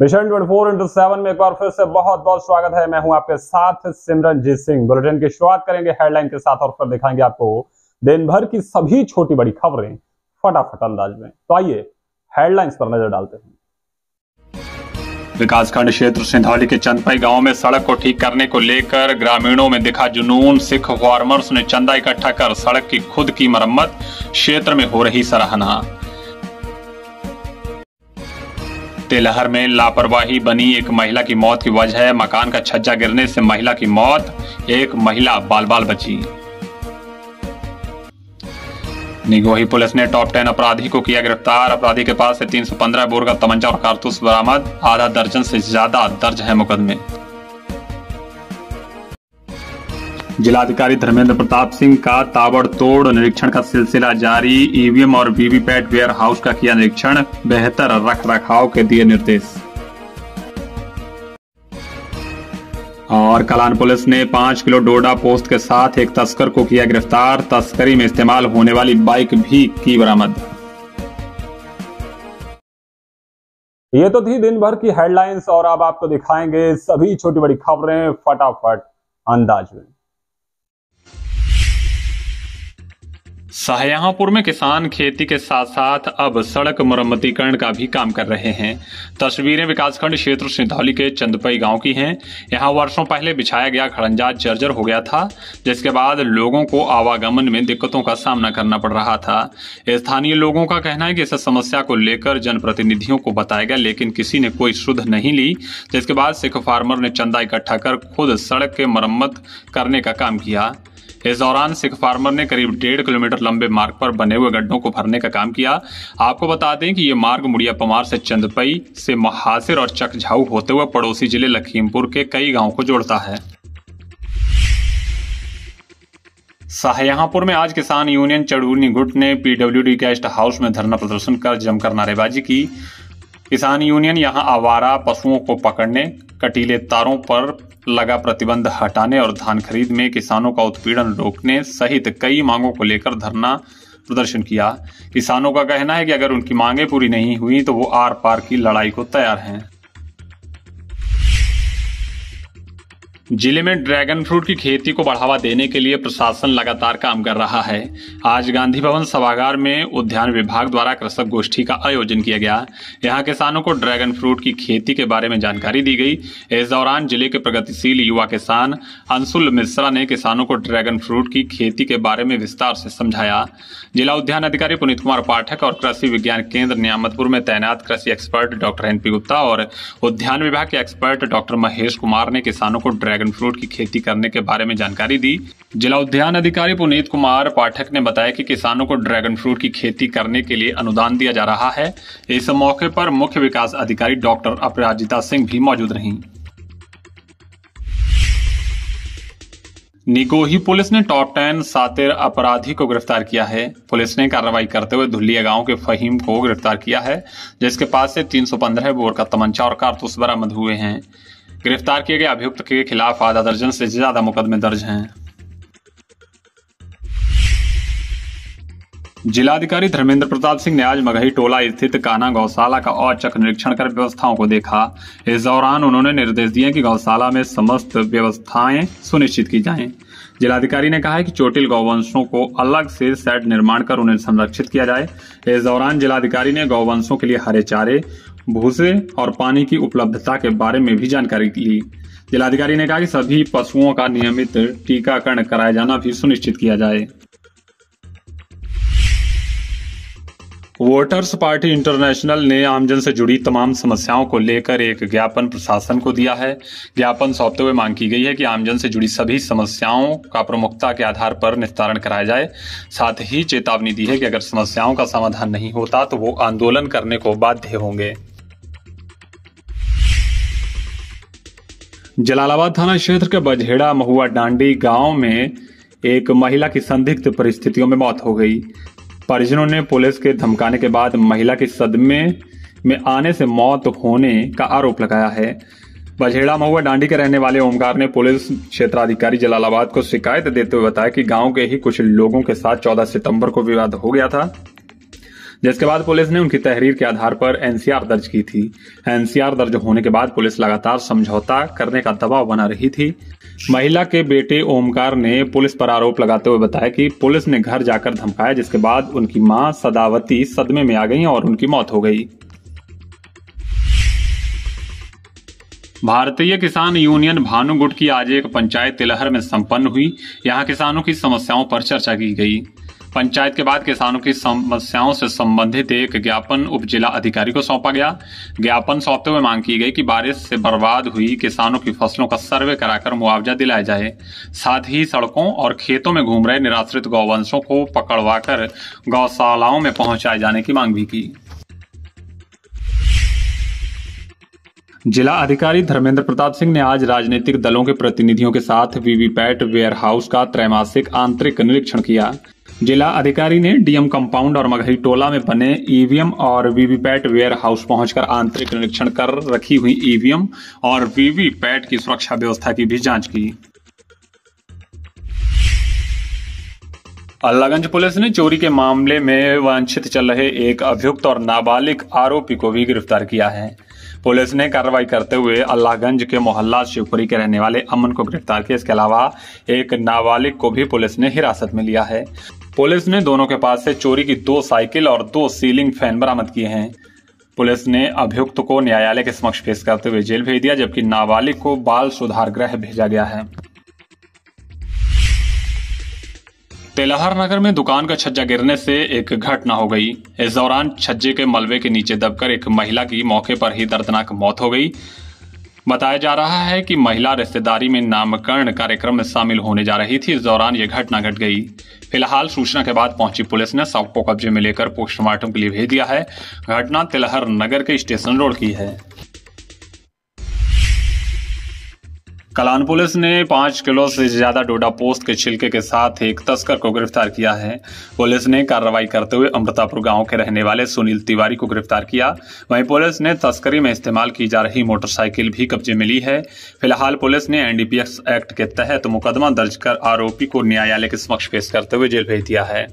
Mission 24 into seven में एक बार फिर से बहुत बहुत स्वागत है। मैं हूँ आपके साथ सिमरनजीत सिंह। बुलेटिन की शुरुआत करेंगे, हेडलाइन के साथ और फिर दिखाएँगे आपको दिन भर की सभी छोटी बड़ी खबरें फटाफट अंदाज में। तो आइए, हेडलाइंस पर नज़र डालते हैं। विकासखंड क्षेत्र सिंधौली के चंदपाई गाँव में सड़क को ठीक करने को लेकर ग्रामीणों में दिखा जुनून। सिख फार्मर्स ने चंदा इकट्ठा कर सड़क की खुद की मरम्मत। क्षेत्र में हो रही सराहना। तेलहर में लापरवाही बनी। एक महिला की मौत की वजह मकान का छज्जा गिरने से महिला की मौत। एक महिला बाल बाल बची। निगोही पुलिस ने टॉप टेन अपराधी को किया गिरफ़्तार। अपराधी के पास से 315 बोर का तमंचा और कारतूस बरामद। आधा दर्जन से ज़्यादा दर्ज है मुकदमे। जिलाधिकारी धर्मेंद्र प्रताप सिंह का ताबड़तोड़ निरीक्षण का सिलसिला जारी। ईवीएम और वीवीपैट वेयर हाउस का किया निरीक्षण। बेहतर रख रखाव के दिए निर्देश। और कलान पुलिस ने पाँच किलो डोडा पोस्ट के साथ एक तस्कर को किया गिरफ़्तार। तस्करी में इस्तेमाल होने वाली बाइक भी की बरामद। ये तो थी दिन भर की हेडलाइंस और अब आपको दिखाएँगे सभी छोटी बड़ी खबरें फटाफट अंदाज में। शाहजहांपुर में किसान खेती के साथ साथ अब सड़क मरम्मतीकरण का भी काम कर रहे हैं। तस्वीरें विकासखंड क्षेत्र सिंधौली के चंदपई गाँव की हैं। यहाँ वर्षों पहले बिछाया गया खड़ंजा जर्जर हो गया था, जिसके बाद लोगों को आवागमन में दिक्कतों का सामना करना पड़ रहा था। स्थानीय लोगों का कहना है कि इस समस्या को लेकर जनप्रतिनिधियों को बताया गया, लेकिन किसी ने कोई सुध नहीं ली, जिसके बाद सिख फार्मर ने चंदा इकट्ठा कर खुद सड़क के मरम्मत करने का काम किया। इस दौरान सिख फार्मर ने करीब डेढ़ किलोमीटर लंबे मार्ग पर बने हुए गड्ढों को भरने का काम किया। आपको बता दें कि ये मार्ग मुड़िया पमार से चंदपई से महासिर और चकझाऊ होते हुए पड़ोसी ज़िले लखीमपुर के कई गाँवों को जोड़ता है। शाहजहांपुर में आज किसान यूनियन चढ़ूनी गुट ने पीडब्ल्यूडी गेस्ट हाउस में धरना प्रदर्शन कर जमकर नारेबाजी की। किसान यूनियन यहाँ आवारा पशुओं को पकड़ने, कटीले तारों पर लगा प्रतिबंध हटाने और धान खरीद में किसानों का उत्पीड़न रोकने सहित कई मांगों को लेकर धरना प्रदर्शन किया। किसानों का कहना है कि अगर उनकी मांगे पूरी नहीं हुई तो वो आर पार की लड़ाई को तैयार हैं। ज़िले में ड्रैगन फ्रूट की खेती को बढ़ावा देने के लिए प्रशासन लगातार काम कर रहा है। आज गांधी भवन सभागार में उद्यान विभाग द्वारा कृषक गोष्ठी का आयोजन किया गया। यहाँ किसानों को ड्रैगन फ्रूट की खेती के बारे में जानकारी दी गई। इस दौरान ज़िले के प्रगतिशील युवा किसान अंशुल मिश्रा ने किसानों को ड्रैगन फ्रूट की खेती के बारे में विस्तार से समझाया। जिला उद्यान अधिकारी पुनीत कुमार पाठक और कृषि विज्ञान केंद्र नियामतपुर में तैनात कृषि एक्सपर्ट डॉक्टर एनपी गुप्ता और उद्यान विभाग के एक्सपर्ट डॉक्टर महेश कुमार ने किसानों को ड्रैगन फ्रूट की खेती करने के बारे में जानकारी दी। जिला उद्यान अधिकारी पुनीत कुमार पाठक ने बताया कि किसानों को ड्रैगन फ्रूट की खेती करने के लिए अनुदान दिया जा रहा है। इस मौके पर मुख्य विकास अधिकारी डॉक्टर अपराजिता सिंह भी मौजूद रहीं। निगोही पुलिस ने टॉप टेन सातिर अपराधी को गिरफ़्तार किया है। पुलिस ने कार्रवाई करते हुए धुलिया गाँव के फहीम को गिरफ़्तार किया है, जिसके पास से 315 बोर का तमंचा और कारतूस बरामद हुए हैं। गिरफ़्तार किए गए अभियुक्त के खिलाफ आधा दर्जन से ज़्यादा मुकदमे दर्ज हैं। जिलाधिकारी धर्मेंद्र प्रताप सिंह ने आज मगही टोला स्थित काना गौशाला का औचक निरीक्षण कर व्यवस्थाओं को देखा। इस दौरान उन्होंने निर्देश दिए कि गौशाला में समस्त व्यवस्थाएँ सुनिश्चित की जाएँ। जिलाधिकारी ने कहा है कि चोटिल गौवंशों को अलग से सेट निर्माण कर उन्हें संरक्षित किया जाए। इस दौरान जिलाधिकारी ने गौवंशों के लिए हरे चारे भूसे और पानी की उपलब्धता के बारे में भी जानकारी ली। जिलाधिकारी ने कहा कि सभी पशुओं का नियमित टीकाकरण कराया जाना भी सुनिश्चित किया जाए। वोटर्स पार्टी इंटरनेशनल ने आमजन से जुड़ी तमाम समस्याओं को लेकर एक ज्ञापन प्रशासन को दिया है। ज्ञापन सौंपते हुए मांग की गई है कि आमजन से जुड़ी सभी समस्याओं का प्रमुखता के आधार पर निस्तारण कराया जाए। साथ ही चेतावनी दी है कि अगर समस्याओं का समाधान नहीं होता तो वो आंदोलन करने को बाध्य होंगे। जलालाबाद थाना क्षेत्र के बझेड़ा, महुआ, डांडी गाँव में एक महिला की संदिग्ध परिस्थितियों में मौत हो गई। परिजनों ने पुलिस के धमकाने के बाद महिला की सदमे में आने से मौत होने का आरोप लगाया है। बझेड़ा, महुआ, डांडी के रहने वाले ओमकार ने पुलिस क्षेत्राधिकारी जलालाबाद को शिकायत देते हुए बताया कि गाँव के ही कुछ लोगों के साथ 14 सितंबर को विवाद हो गया था। जिसके बाद पुलिस ने उनकी तहरीर के आधार पर एनसीआर दर्ज की थी। एनसीआर दर्ज होने के बाद पुलिस लगातार समझौता करने का दबाव बना रही थी। महिला के बेटे ओमकार ने पुलिस पर आरोप लगाते हुए बताया कि पुलिस ने घर जाकर धमकाया, जिसके बाद उनकी माँ सदावती सदमे में आ गई और उनकी मौत हो गई। भारतीय किसान यूनियन भानुगुट की आज एक पंचायत तिलहर में संपन्न हुई। यहाँ किसानों की समस्याओं पर चर्चा की गई। पंचायत के बाद किसानों की समस्याओं से संबंधित एक ज्ञापन उप जिला अधिकारी को सौंपा गया। ज्ञापन सौंपते हुए मांग की गई कि बारिश से बर्बाद हुई किसानों की फ़सलों का सर्वे कराकर मुआवजा दिलाया जाए। साथ ही सड़कों और खेतों में घूम रहे निराश्रित गौवंशों को पकड़वाकर गौशालाओं में पहुँचाए जाने की मांग भी की। जिला अधिकारी धर्मेंद्र प्रताप सिंह ने आज राजनीतिक दलों के प्रतिनिधियों के साथ वीवीपैट वेयर हाउस का त्रैमासिक आंतरिक निरीक्षण किया। जिला अधिकारी ने डीएम कंपाउंड और मगही टोला में बने ईवीएम और वीवीपैट वेयर हाउस पहुंचकर आंतरिक निरीक्षण कर रखी हुई ईवीएम और वीवीपैट की सुरक्षा व्यवस्था की भी जाँच की। अल्लागंज पुलिस ने चोरी के मामले में वांछित चल रहे एक अभियुक्त और नाबालिग आरोपी को भी गिरफ़्तार किया है। पुलिस ने कार्रवाई करते हुए अल्लाहगंज के मोहल्ला शिवपुरी के रहने वाले अमन को गिरफ़्तार किया। इसके अलावा एक नाबालिग को भी पुलिस ने हिरासत में लिया है। पुलिस ने दोनों के पास से चोरी की दो साइकिल और दो सीलिंग फ़ैन बरामद किए हैं। पुलिस ने अभियुक्त को न्यायालय के समक्ष पेश करते हुए जेल भेज दिया, जबकि नाबालिग को बाल सुधार गृह भेजा गया है। तेलहर नगर में दुकान का छज्जा गिरने से एक घटना हो गई। इस दौरान छज्जे के मलबे के नीचे दबकर एक महिला की मौके पर ही दर्दनाक मौत हो गई। बताया जा रहा है कि महिला रिश्तेदारी में नामकरण कार्यक्रम में शामिल होने जा रही थी। इस दौरान यह घटना घट गई। फ़िलहाल सूचना के बाद पहुँची पुलिस ने शव को कब्जे में लेकर पोस्टमार्टम के लिए भेज दिया है। घटना तिलहर नगर के स्टेशन रोड की है। कलान पुलिस ने पाँच किलो से ज़्यादा डोडा पोस्ट के छिलके के साथ एक तस्कर को गिरफ़्तार किया है। पुलिस ने कार्रवाई करते हुए अमृतापुर गाँव के रहने वाले सुनील तिवारी को गिरफ़्तार किया। वहीं पुलिस ने तस्करी में इस्तेमाल की जा रही मोटरसाइकिल भी कब्जे में ली है। फ़िलहाल पुलिस ने एनडीपीएस एक्ट के तहत मुकदमा दर्ज कर आरोपी को न्यायालय के समक्ष पेश करते हुए जेल भेज दिया है।